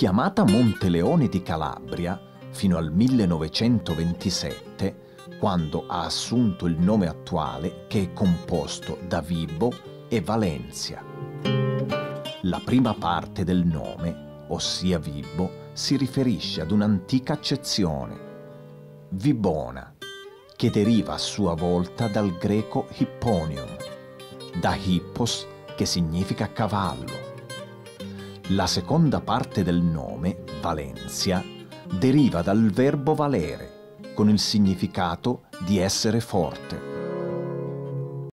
Chiamata Monteleone di Calabria fino al 1927, quando ha assunto il nome attuale che è composto da Vibo e Valencia. La prima parte del nome, ossia Vibo, si riferisce ad un'antica accezione, Vibona, che deriva a sua volta dal greco hipponium, da hippos che significa cavallo. La seconda parte del nome, Valencia, deriva dal verbo valere, con il significato di essere forte.